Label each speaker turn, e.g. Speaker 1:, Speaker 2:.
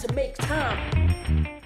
Speaker 1: to make time.